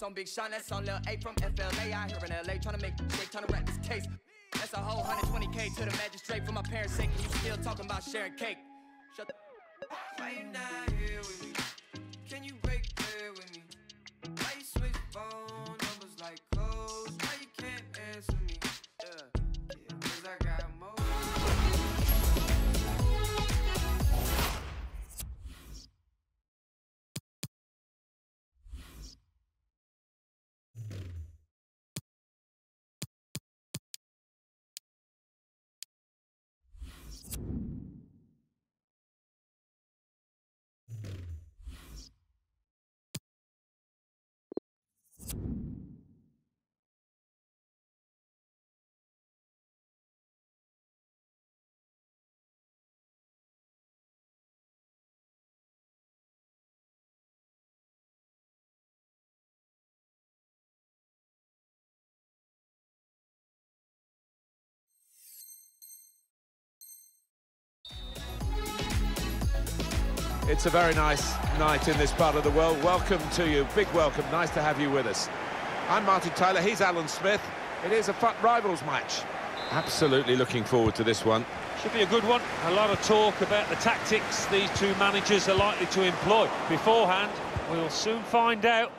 That's on Big Sean, that's on Lil A from FLA. I here in LA trying to make shake, trying to wrap this case. That's a whole 120k to the magistrate for my parents' sake. And you still talking about sharing cake. Shut the Why you not here with me? Can you break bread with me? Why you switch phone It's a very nice night in this part of the world. Welcome to you. Big welcome. Nice to have you with us. I'm Martin Tyler. He's Alan Smith. It is a FUT rivals match. Absolutely looking forward to this one. Should be a good one. A lot of talk about the tactics these two managers are likely to employ. Beforehand, we'll soon find out.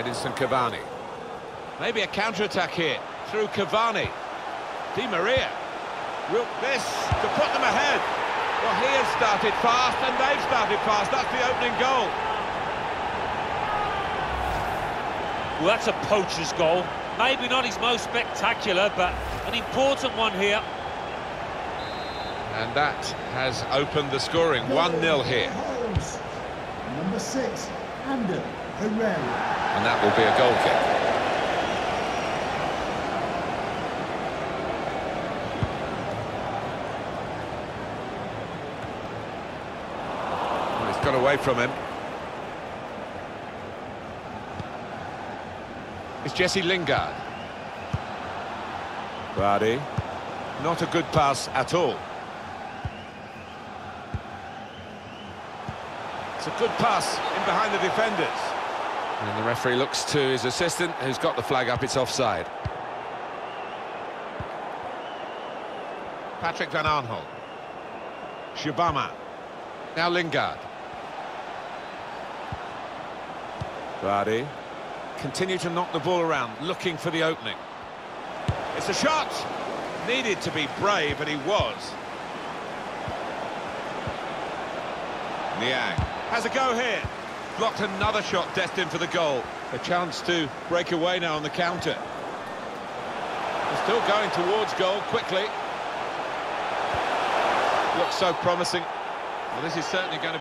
Edinson Cavani. Maybe a counter-attack here through Cavani. Di Maria. Will this to put them ahead? Well, he has started fast and they've started fast. That's the opening goal. Well, that's a poacher's goal. Maybe not his most spectacular, but an important one here. And that has opened the scoring. 1-0 here. Number six, Ander Herrera. And that will be a goal kick. Got away from him. It's Jesse Lingard. Vardy. Not a good pass at all. It's a good pass in behind the defenders. And the referee looks to his assistant, who's got the flag up, it's offside. Patrick Van Aanholt. Shibama. Now Lingard. Vardy. Continue to knock the ball around, looking for the opening. It's a shot! Needed to be brave, and he was. Niang has a go here. Blocked another shot destined for the goal. A chance to break away now on the counter. Still going towards goal quickly. Looks so promising. Well, this is certainly going to... be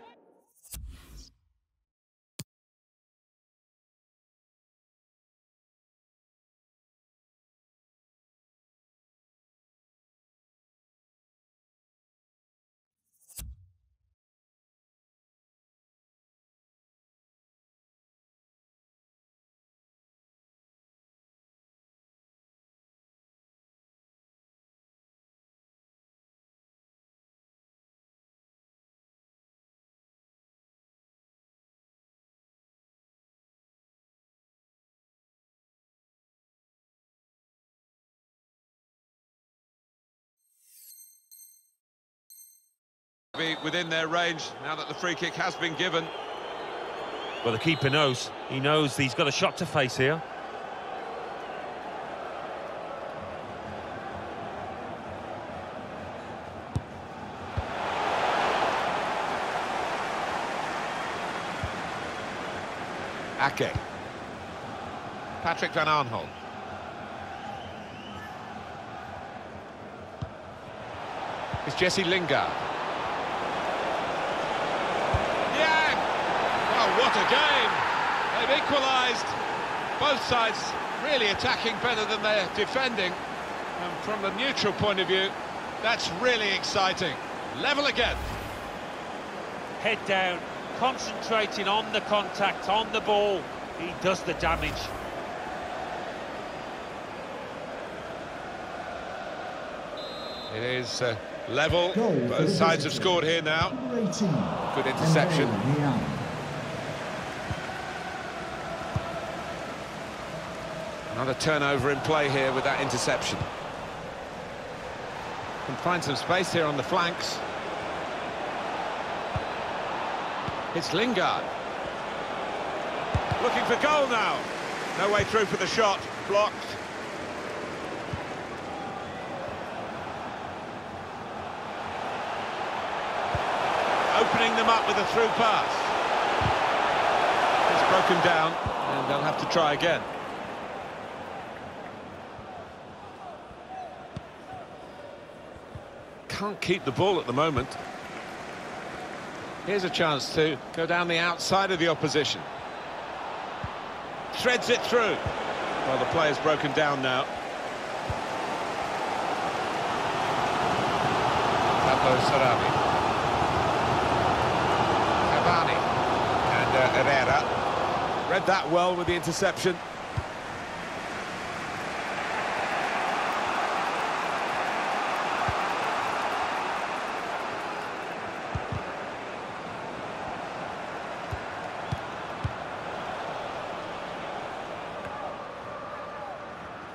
within their range now that the free kick has been given. Well, the keeper knows. He knows he's got a shot to face here. Ake. Patrick Van Aanholt. It's Jesse Lingard. Yang! Oh, what a game! They've equalised. Both sides really attacking better than they're defending. And from the neutral point of view, that's really exciting. Level again. Head down, concentrating on the contact, on the ball. He does the damage. It is uh, level. Goal Both the sides have scored here now. Number 18. Good interception. Emre Niang. Another turnover in play here with that interception. Can find some space here on the flanks. It's Lingard. Looking for goal now. No way through for the shot. Blocked. Opening them up with a through pass. It's broken down and they'll have to try again. Can't keep the ball at the moment. Here's a chance to go down the outside of the opposition. Threads it through. Well, the player's broken down now. Pablo Sarabia. Cavani. And uh, Herrera. Read that well with the interception.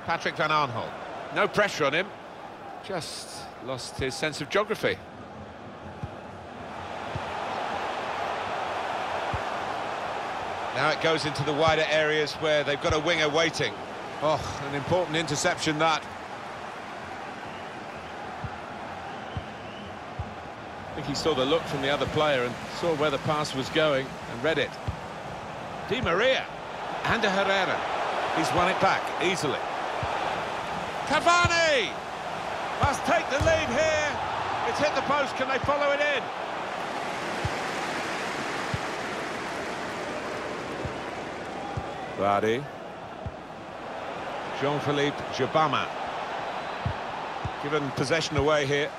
Patrick Van Aanholt. No pressure on him. Just lost his sense of geography. Now it goes into the wider areas where they've got a winger waiting. Oh, an important interception that. I think he saw the look from the other player and saw where the pass was going and read it. Di Maria and Herrera. He's won it back easily. Cavani must take the lead here. It's hit the post. Can they follow it in? Vardy. Jean-Philippe Jabama. Given possession away here.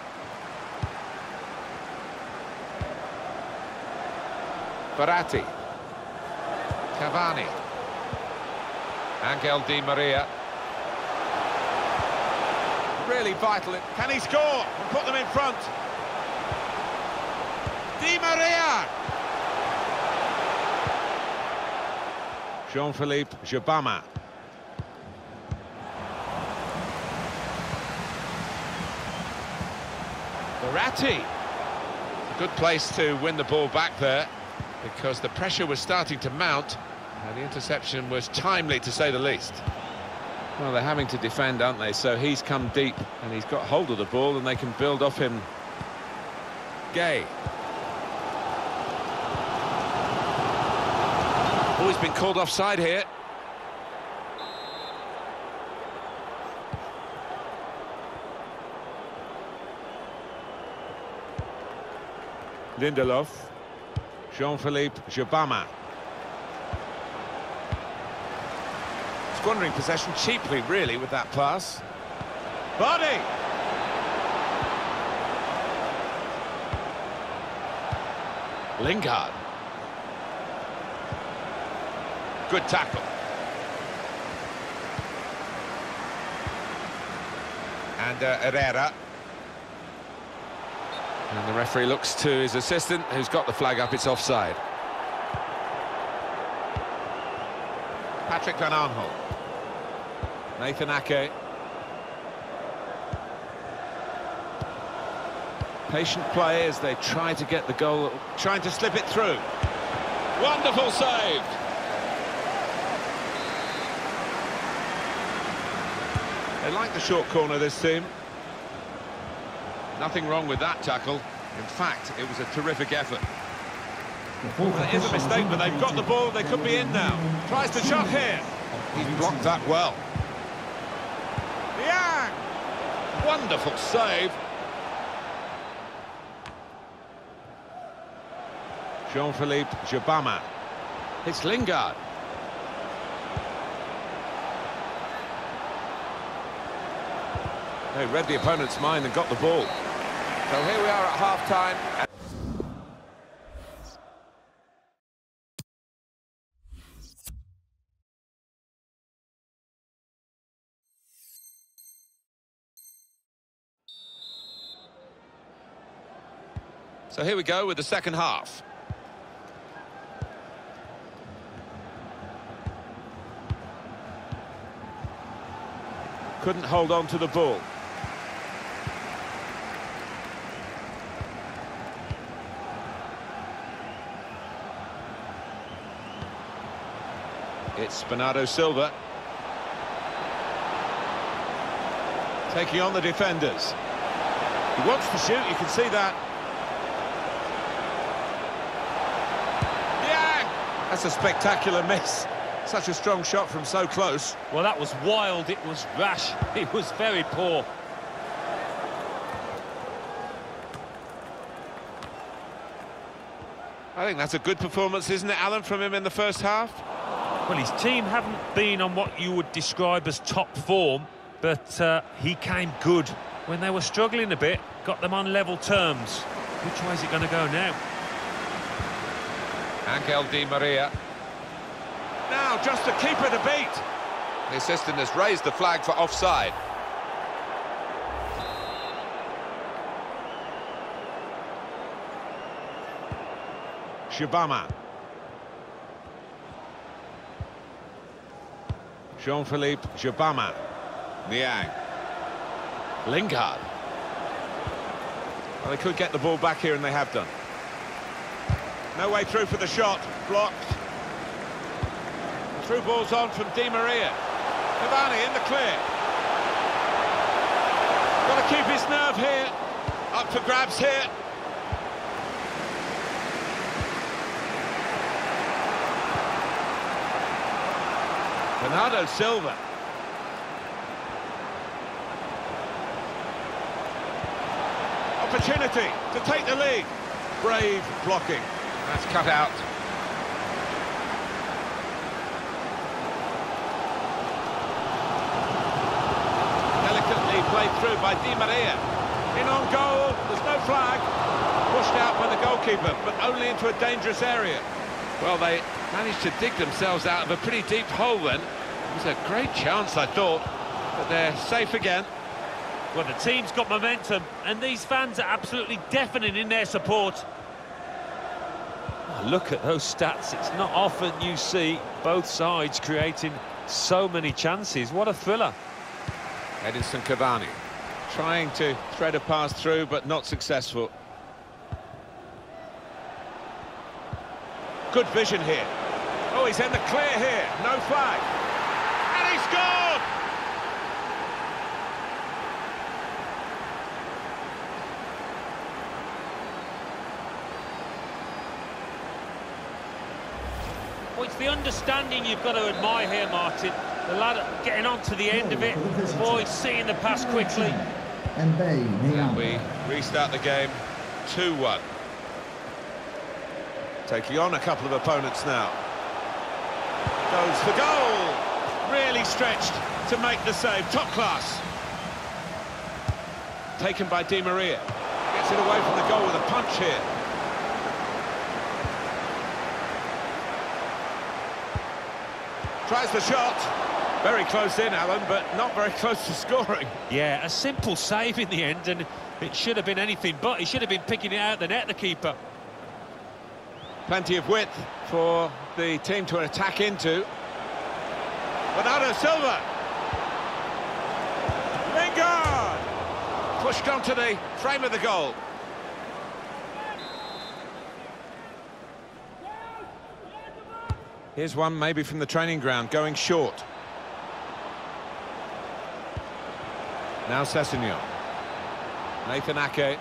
Verratti. Cavani. Angel Di Maria. Really vital. Can he score and put them in front? Di Maria! Jean-Philippe Jabama. Verratti. A good place to win the ball back there because the pressure was starting to mount and the interception was timely to say the least. Well, they're having to defend, aren't they? So he's come deep and he's got hold of the ball and they can build off him. Gay. Oh, he's been called offside here. Lindelof. Jean-Philippe Jabama. Squandering possession cheaply, really, with that pass. Body! Lingard. Good tackle. And uh, Herrera. And the referee looks to his assistant, who's got the flag up, it's offside. Patrick Van Aanholt. Nathan Ake. Patient play as they try to get the goal, trying to slip it through. Wonderful save! They like the short corner, this team. Nothing wrong with that tackle. In fact, it was a terrific effort. It is a mistake, but they've got the ball, they could be in now. Tries to shot here. He's blocked that well. Niang! Wonderful save. Jean-Philippe Jabama. It's Lingard. They read the opponent's mind and got the ball. So here we are at half-time. So here we go with the second half. Couldn't hold on to the ball. It's Bernardo Silva. Taking on the defenders. He wants to shoot, you can see that. Niang! That's a spectacular miss. Such a strong shot from so close. Well, that was wild, it was rash, it was very poor. I think that's a good performance, isn't it, Alan, from him in the first half? Well, his team haven't been on what you would describe as top form, but uh, he came good when they were struggling a bit, got them on level terms. Which way is it going to go now? Angel Di Maria. Now, just a keeper to beat. The assistant has raised the flag for offside. Shabama. Jean-Philippe Jabama. Niang. Lingard. Well, they could get the ball back here, and they have done. No way through for the shot. Blocked. Through balls on from Di Maria. Cavani in the clear. Got to keep his nerve here. Up for grabs here. Bernardo Silva. Opportunity to take the lead. Brave blocking. That's cut out. Delicately played through by Di Maria. In on goal, there's no flag. Pushed out by the goalkeeper, but only into a dangerous area. Well, they managed to dig themselves out of a pretty deep hole then. It was a great chance, I thought, but they're safe again. Well, the team's got momentum, and these fans are absolutely deafening in their support. Look at those stats. It's not often you see both sides creating so many chances. What a thriller. Edinson Cavani trying to thread a pass through, but not successful. Good vision here. Oh, he's in the clear here. No flag. And he scored! Well, it's the understanding you've got to admire here, Martin. The lad getting on to the end of it. Oh, Boy, seeing the pass quickly. And Bay, Niang. We restart the game 2-1. Taking on a couple of opponents now. Goes for goal! Really stretched to make the save. Top class. Taken by Di Maria. Gets it away from the goal with a punch here. Tries the shot. Very close in, Alan, but not very close to scoring. Yeah, a simple save in the end, and it should have been anything but. He should have been picking it out the net, the keeper. Plenty of width for the team to attack into. Bernardo Silva. Lingard! Pushed onto the frame of the goal. Here's one maybe from the training ground, going short. Now Sessegnon. Nathan Ake.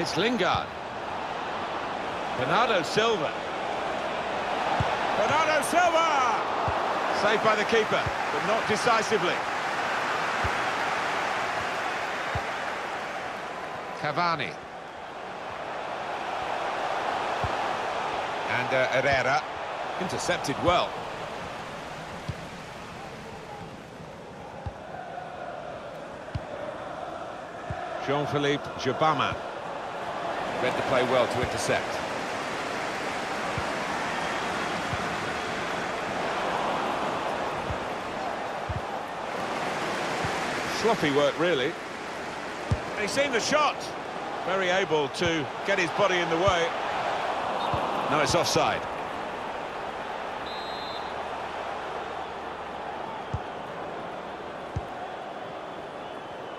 It's Lingard. Bernardo Silva. Bernardo Silva! Saved by the keeper, but not decisively. Cavani. And uh, Herrera intercepted well. Jean-Philippe Jabama Read the play well to intercept. Sloppy work, really. He's seen the shot. Very able to get his body in the way. No, it's offside.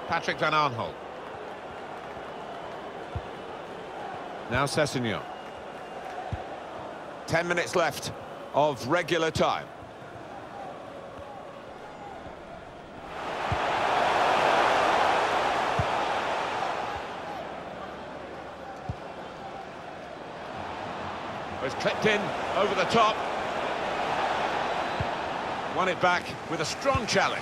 Patrick Van Aanholt. Now Sessegnon. Ten minutes left of regular time. It's clipped in over the top. Won it back with a strong challenge.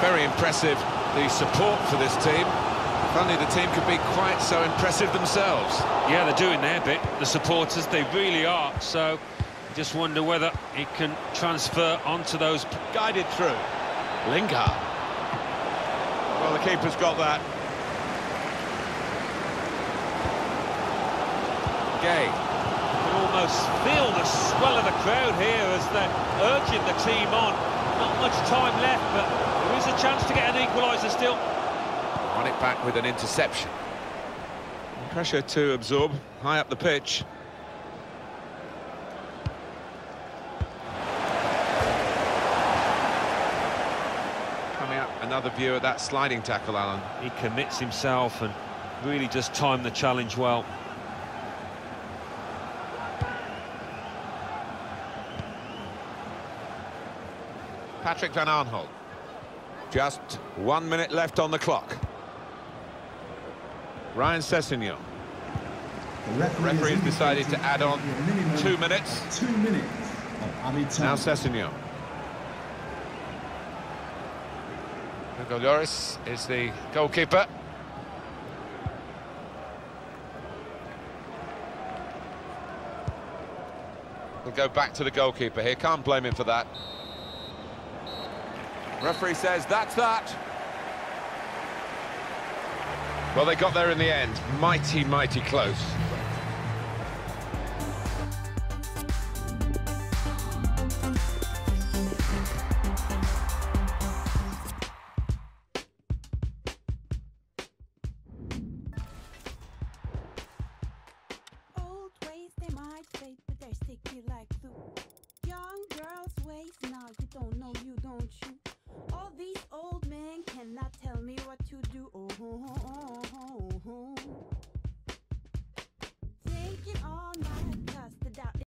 Very impressive, the support for this team. If only the team could be quite so impressive themselves. Yeah, they're doing their bit, the supporters, they really are. So, just wonder whether it can transfer onto those... Guided through. Lingard. Well, the keeper's got that. Gay. You can almost feel the swell of the crowd here as they're urging the team on. Not much time left, but there is a chance to get an equaliser still. On it back with an interception. Pressure to absorb, high up the pitch. Coming up, another view of that sliding tackle, Alan. He commits himself and really just timed the challenge well. Patrick Van Aanholt. Just one minute left on the clock. Ryan Sessegnon. The referee, Referee has decided to add on indicated a minimum two minutes. Two minutes of added time. Now Sessegnon. Hugo Lloris is the goalkeeper. We'll go back to the goalkeeper here. Can't blame him for that. Referee says that's that. Well, they got there in the end. Mighty, mighty close.